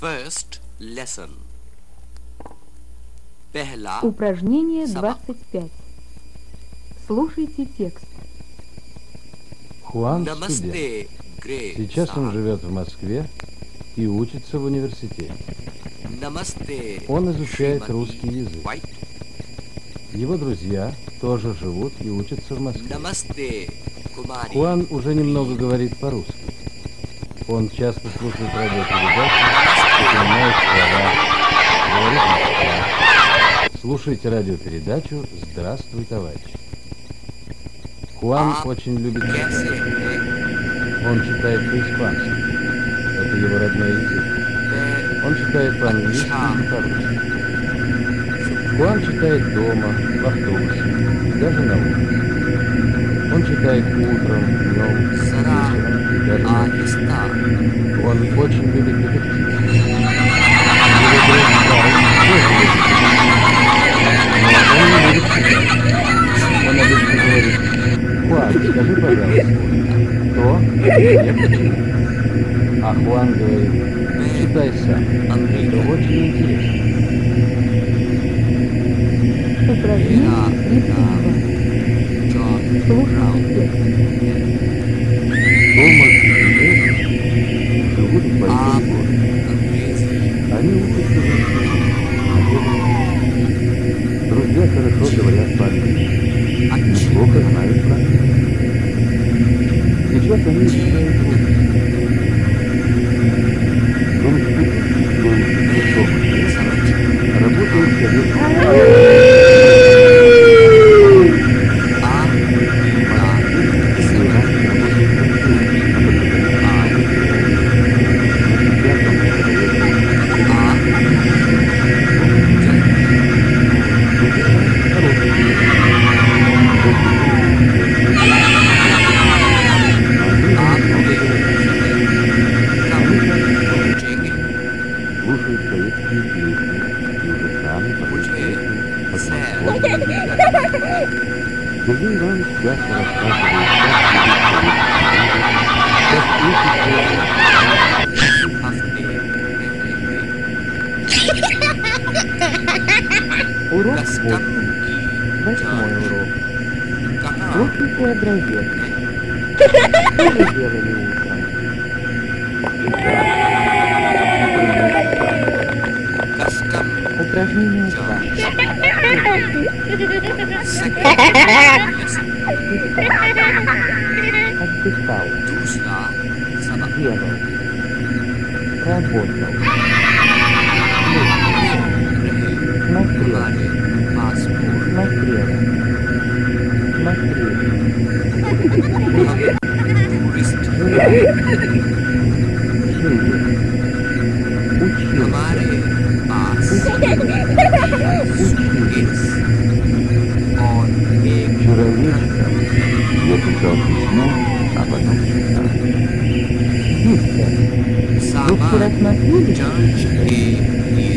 First lesson. Пехла. Упражнение 25. Слушайте текст. Хуан студент. Сейчас он живет в Москве и учится в университете. Он изучает русский язык. Его друзья тоже живут и учатся в Москве. Хуан уже немного говорит по-русски. Он часто слушает радиопередачи. Слушайте радиопередачу «Здравствуй, товарищ». Хуан очень любит. Он читает по-испански. Это его родной язык. Он читает по-английски и по-русски. Хуан читает дома, в автобусе, даже на улице. Он читает утром, днем, вечером а не стал. Он очень любит детективы. Любит он не любит читать. Он обычно говорит, Хуан, скажи, пожалуйста, кто мне почему? А Хуан говорит, читай сам, это очень интересно. Упражнение да. Слушай текст. Думаю, будет большой. Они учатся в Друзья хорошо говорят по-английски. Плохо знают французский. Сейчас они изучают русский. Конституцию, помощь, работают в Советском Упражнение 2. Отдыхал. Делал. Работал. Смотрел. Смотрела. Смотрели. Жила. Жили. Учился. Вчера вечером я писал письмо, а потом читал. Виктор, вы вчера смотрели? Нет,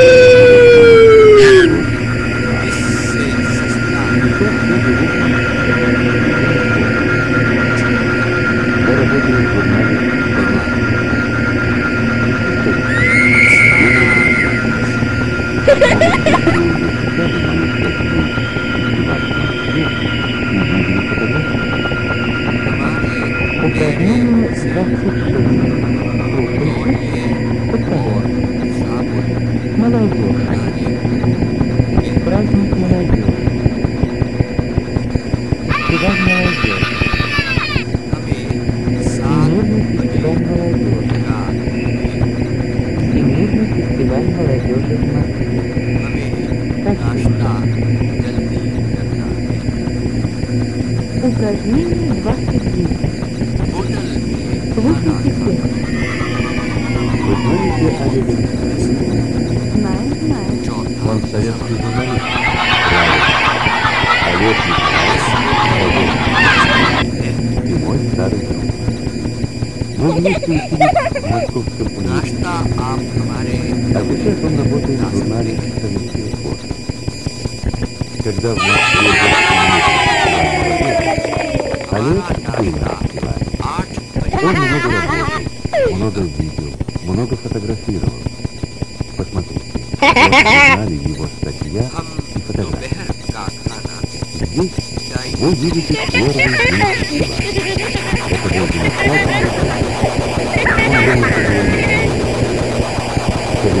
А сейчас он работает в журнале «Советские фото». Когда в Москве Олег фестивале. Он много работал, много видел, много фотографировал. Посмотрите, в журнале его статья и фотографии. Здесь вы видите первый день фестиваля. Это был праздник. Он был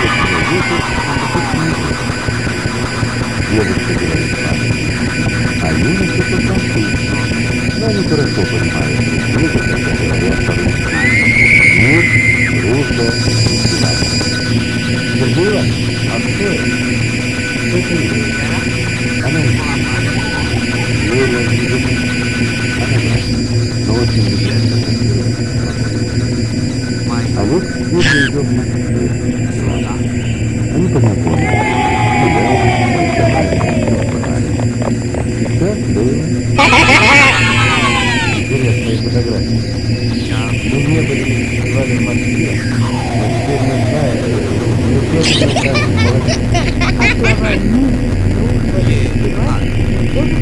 Стадион имени А здесь вы видите Красный площадь, самый красивый В центре смотрели Они разговаривали, А здесь, на проспекте Калинина, вы видите молодого человека на высоком Девушка говорит по а юноша по-французски. Но они хорошо понимают друг друга, когда говорят по-русски. Мир, дружба, фестиваль. Сергей Иванович, а кто это? Это Юля. Она врач, но очень любит фотографировать. Олег съездил ее в Москве. Они познакомились, Сейчас было интересные фотографии. Мы не были на фестивале в Москве, но теперь мы знаем, что это праздник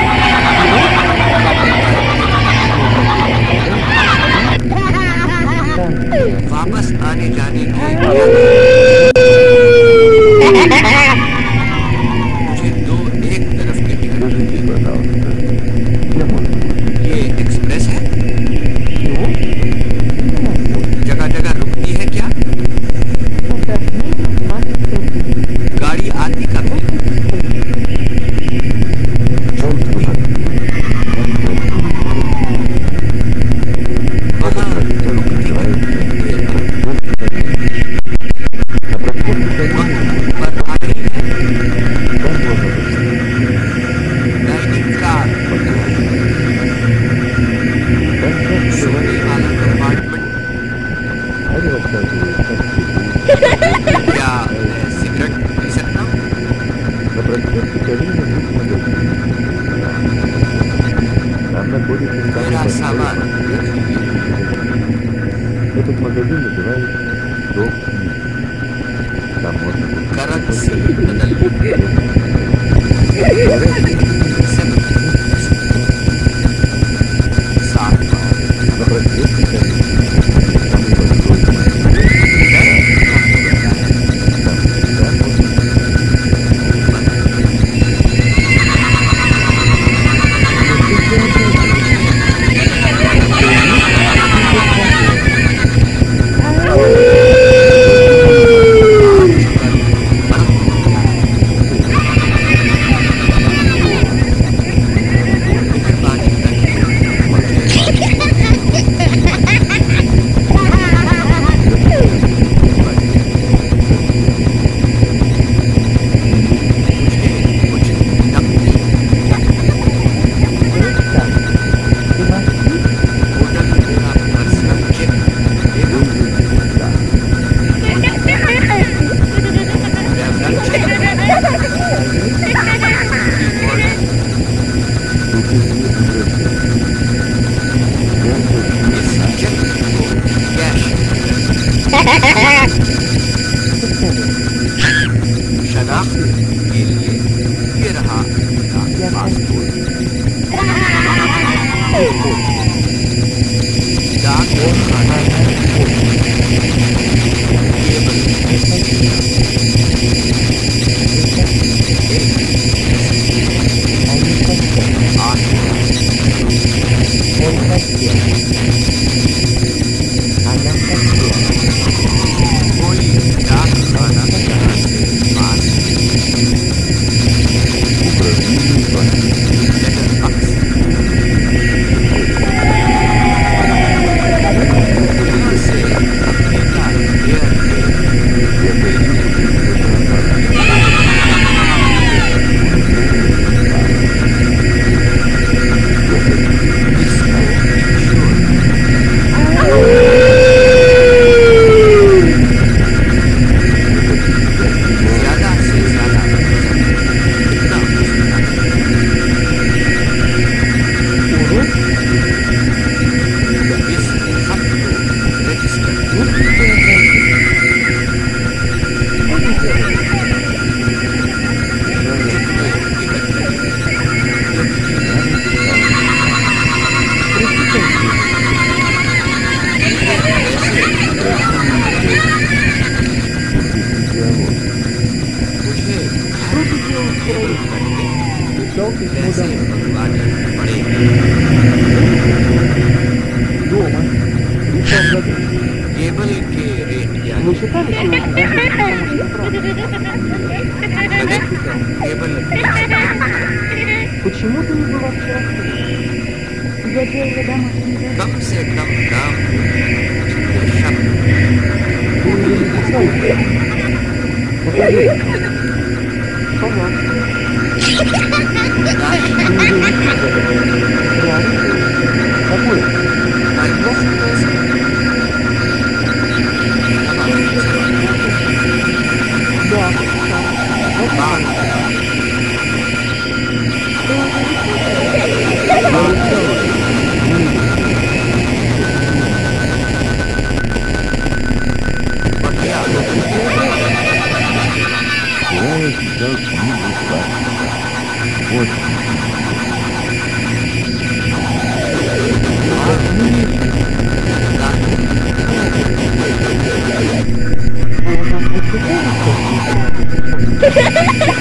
वापस आने जाने की находится в самом Этот магазин называется Дом. «Док Там можно... Караксы!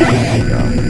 Yeah.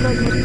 Thank you.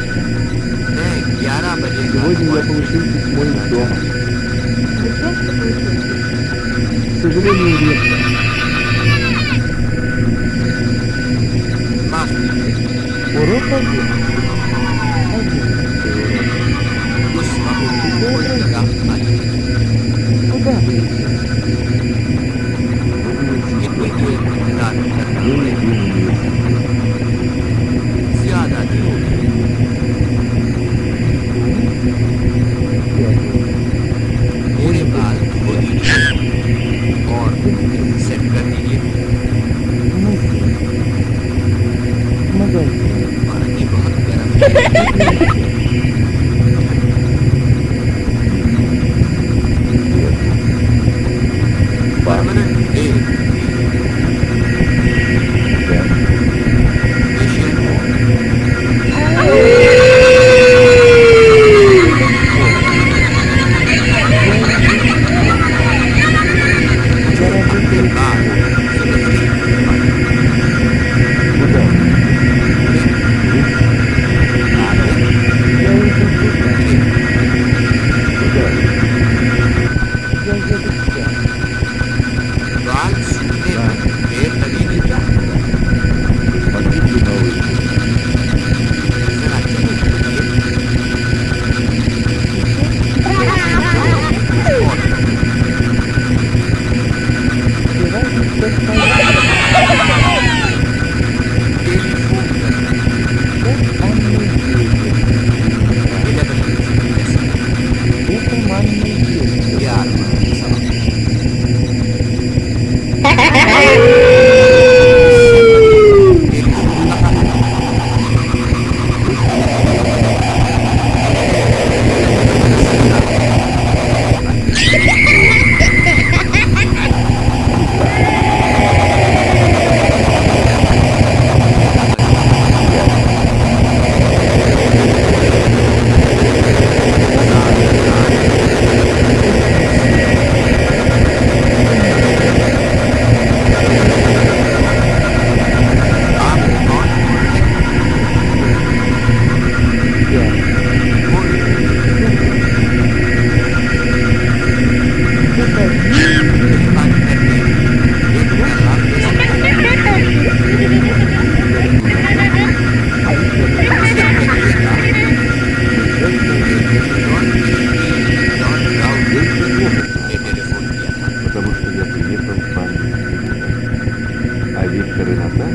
Use करें आता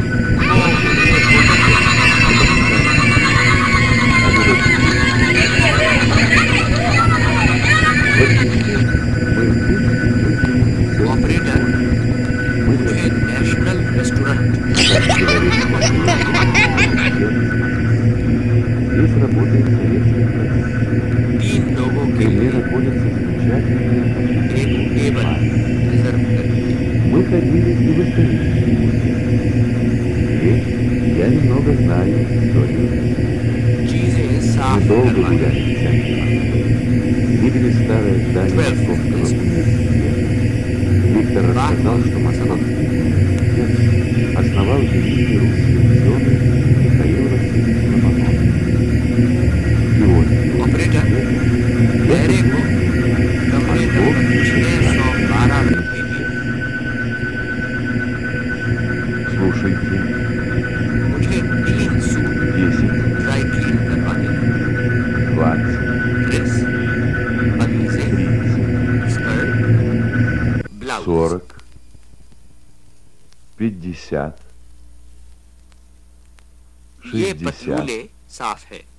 ऑपरेटर मुझे नेशनल रेस्टोरेंट Здесь работает तीन लोगों के लिए находится замечательная एक टेबल रिज़र्व करें Мы ходили и в историю. немного знаю историю. Недолго гуляли Видели старое здание Московского Виктор рассказал, что Московский основал великий русский ученый 50 60 ये बतूले साफ़ है।